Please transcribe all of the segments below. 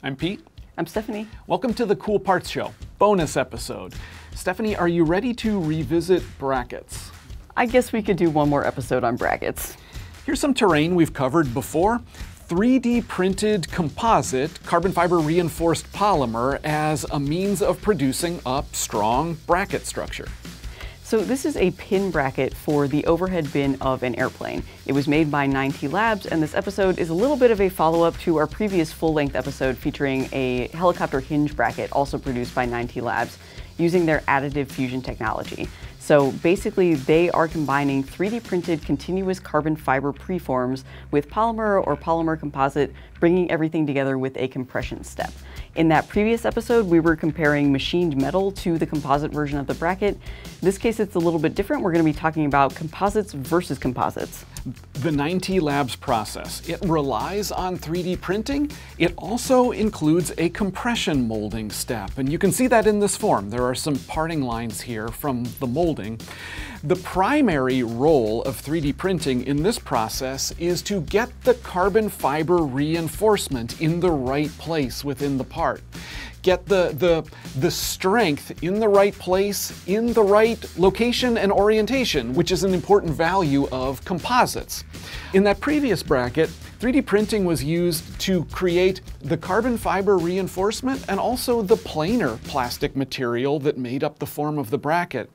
I'm Pete. I'm Stephanie. Welcome to the Cool Parts Show, bonus episode. Stephanie, are you ready to revisit brackets? I guess we could do one more episode on brackets. Here's some terrain we've covered before 3D printed composite carbon fiber reinforced polymer as a means of producing a strong bracket structure. So this is a pin bracket for the overhead bin of an airplane. It was made by 9T Labs, and this episode is a little bit of a follow-up to our previous full-length episode featuring a helicopter hinge bracket also produced by 9T Labs using their additive fusion technology. So basically, they are combining 3D printed continuous carbon fiber preforms with polymer or polymer composite, bringing everything together with a compression step. In that previous episode, we were comparing machined metal to the composite version of the bracket. In this case, it's a little bit different. We're going to be talking about composites versus composites. The 9T Labs process, it relies on 3D printing. It also includes a compression molding step, and you can see that in this form. There are some parting lines here from the The primary role of 3D printing in this process is to get the carbon fiber reinforcement in the right place within the part get the, the, the strength in the right place, in the right location and orientation, which is an important value of composites. In that previous bracket, 3D printing was used to create the carbon fiber reinforcement and also the planar plastic material that made up the form of the bracket.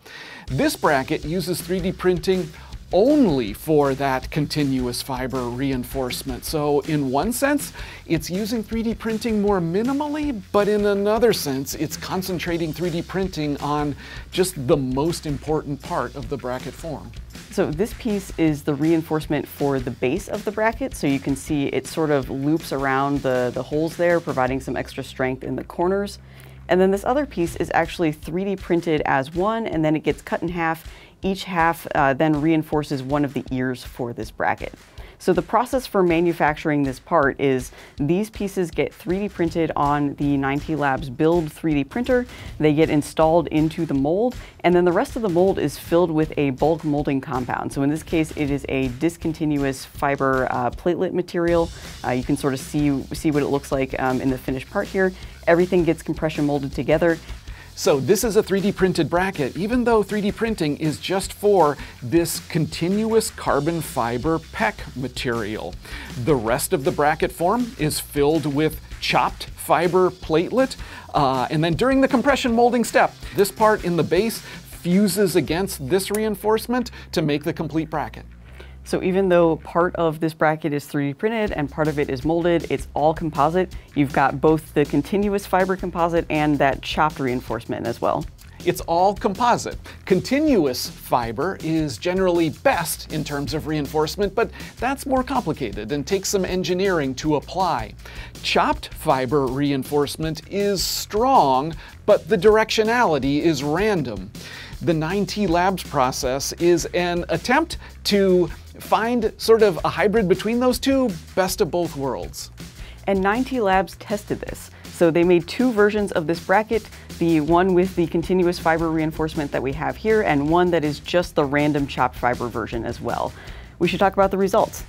This bracket uses 3D printing only for that continuous fiber reinforcement. So in one sense, it's using 3D printing more minimally, but in another sense, it's concentrating 3D printing on just the most important part of the bracket form. So this piece is the reinforcement for the base of the bracket. So you can see it sort of loops around the, the holes there, providing some extra strength in the corners. And then this other piece is actually 3D printed as one, and then it gets cut in half each half uh, then reinforces one of the ears for this bracket. So the process for manufacturing this part is these pieces get 3D printed on the 9T Labs Build 3D printer. They get installed into the mold, and then the rest of the mold is filled with a bulk molding compound. So in this case, it is a discontinuous fiber uh, platelet material. Uh, you can sort of see, see what it looks like um, in the finished part here. Everything gets compression molded together, so this is a 3D printed bracket, even though 3D printing is just for this continuous carbon fiber PEKK material. The rest of the bracket form is filled with chopped fiber platelet, uh, and then during the compression molding step, this part in the base fuses against this reinforcement to make the complete bracket. So even though part of this bracket is 3D printed and part of it is molded, it's all composite. You've got both the continuous fiber composite and that chopped reinforcement as well. It's all composite. Continuous fiber is generally best in terms of reinforcement, but that's more complicated and takes some engineering to apply. Chopped fiber reinforcement is strong, but the directionality is random. The 9T Labs process is an attempt to find sort of a hybrid between those two, best of both worlds. And 9T Labs tested this. So they made two versions of this bracket, the one with the continuous fiber reinforcement that we have here, and one that is just the random chopped fiber version as well. We should talk about the results.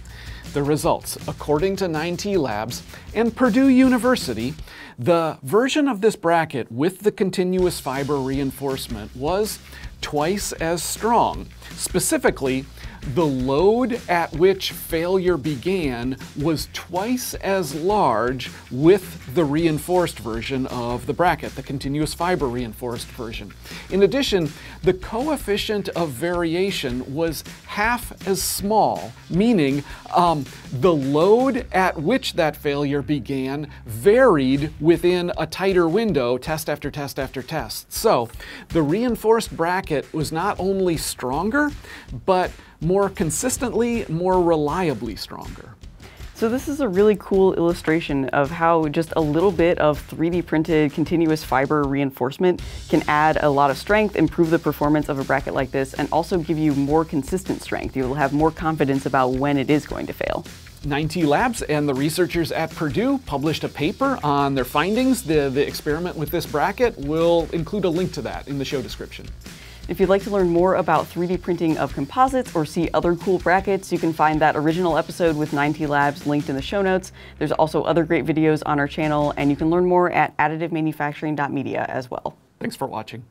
The results, according to 9T Labs and Purdue University, the version of this bracket with the continuous fiber reinforcement was twice as strong. Specifically, the load at which failure began was twice as large with the reinforced version of the bracket, the continuous fiber reinforced version. In addition, the coefficient of variation was half as small, meaning um, the load at which that failure began varied within a tighter window, test after test after test. So the reinforced bracket was not only stronger, but more consistently, more reliably stronger. So this is a really cool illustration of how just a little bit of 3D printed continuous fiber reinforcement can add a lot of strength, improve the performance of a bracket like this, and also give you more consistent strength. You'll have more confidence about when it is going to fail. 9T Labs and the researchers at Purdue published a paper on their findings. The, the experiment with this bracket will include a link to that in the show description. If you'd like to learn more about 3D printing of composites or see other cool brackets, you can find that original episode with 9T Labs linked in the show notes. There's also other great videos on our channel, and you can learn more at additivemanufacturing.media as well. Thanks for watching.